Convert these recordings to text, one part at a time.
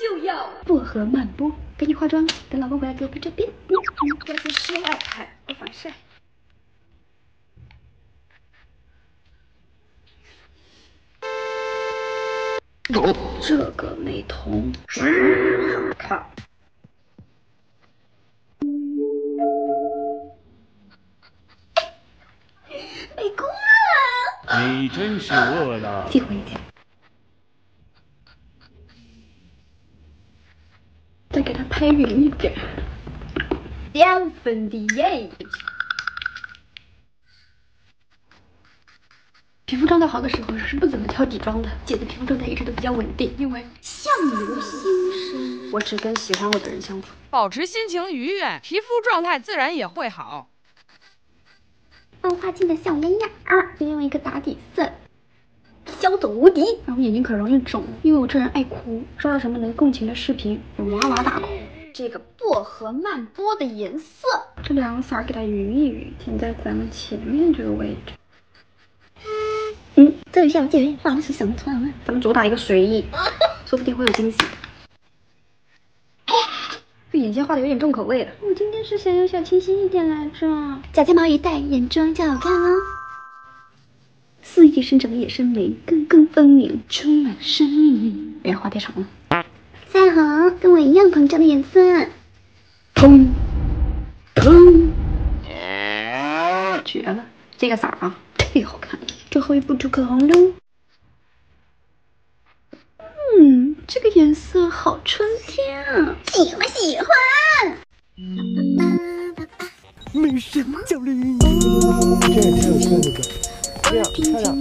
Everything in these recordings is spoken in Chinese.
就要薄荷漫波，赶紧化妆，等老公回来给我拍照片。嗯嗯，要先晒开，不防晒。这个美瞳好看。美工啊！你真是饿了。激活一点。给它拍匀一点，两分的耶。皮肤状态好的时候是不怎么挑底妆的，姐的皮肤状态一直都比较稳定，因为相由心生。我只跟喜欢我的人相处，保持心情愉悦，皮肤状态自然也会好。梦画镜的小圆眼儿，先用一个打底色，消走无敌。然后眼睛可容易肿，因为我这人爱哭，刷到什么能共情的视频，哇哇大哭。这个薄荷曼波的颜色，这两个色儿给它匀一匀，停在咱们前面这个位置。嗯，这一下这边画的是什么图案？咱们主打一个随意，说不定会有惊喜。这眼线画的有点重口味了。我今天是想要小清新一点来着，假睫毛一戴，眼妆就好看哦。肆意生长的野生眉，根根分明，充满生命力。哎，画太长了。腮红跟我一样膨胀的颜色，砰砰，绝了！这个色儿啊，太好看了。最后一步涂口红喽。嗯，这个颜色好春天啊，喜欢喜欢。美神降临，这也太有特色了。这样漂亮，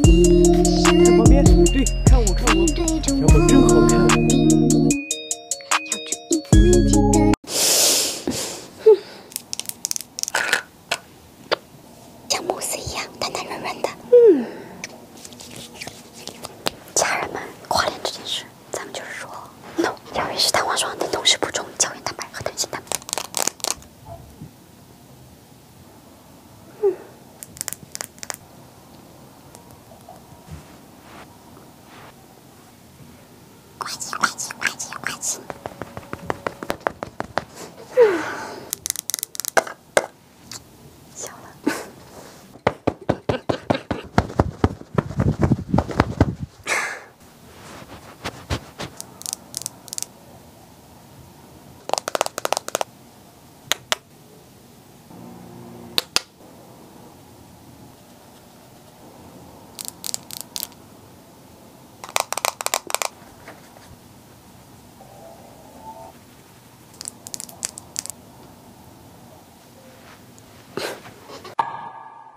在旁边，对，看我看我，小宝真好看。像慕斯一样弹弹软软的。嗯，家人们，跨年这件事，咱们就是说，no，要维持弹簧霜的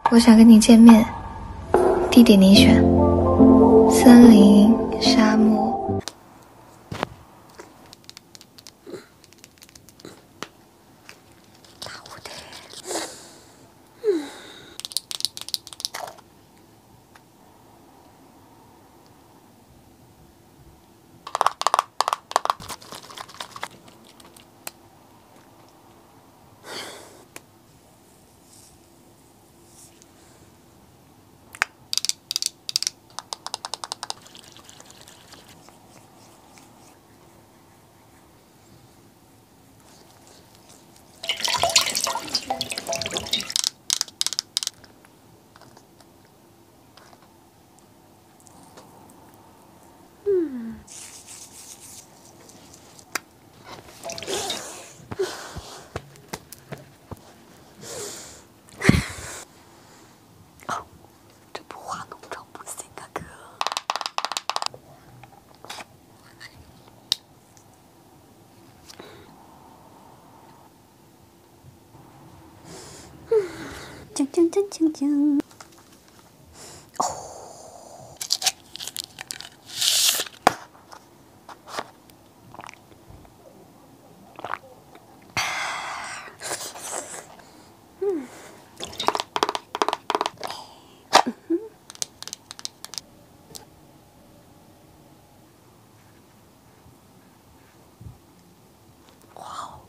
我想跟你见面，地点你选，森林、沙漠。大蝴蝶，这不化浓妆不行啊，哥。锵锵锵锵锵！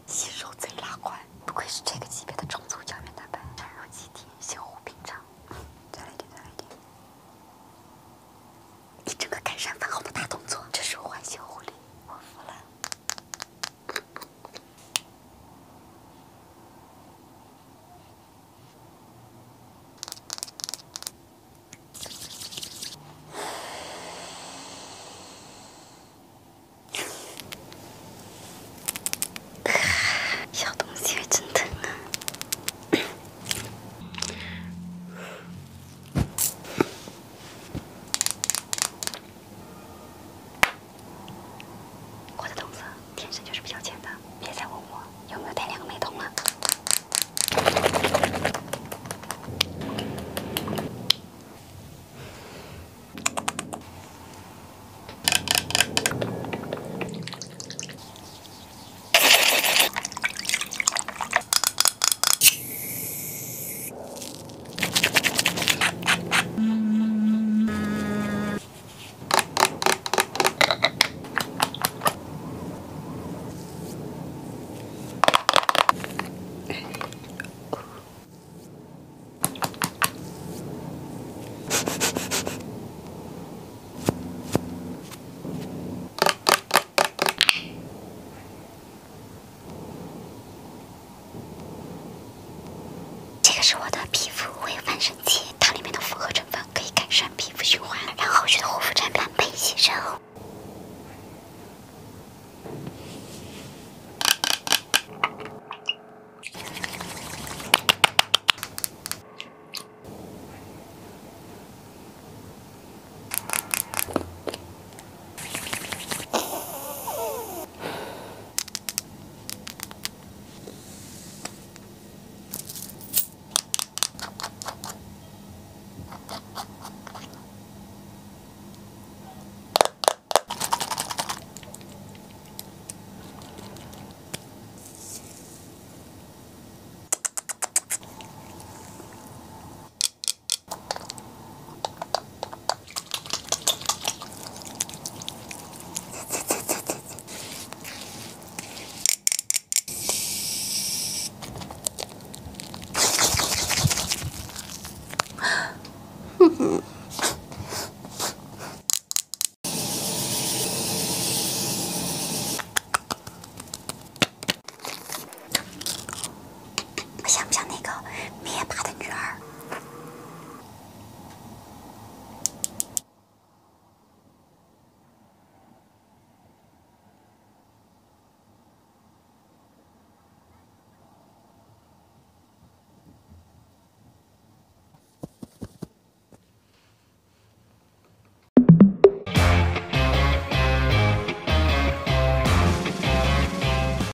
吸收贼拉快，不愧是这个级别的重组胶原蛋白，淡如鸡体，小虎平常。再来一点，再来一点。一整个改善泛红的大动作，这是我换小狐狸，我服了。天生就是比较浅别再问我有没有带两个美瞳了。是我的皮。想不想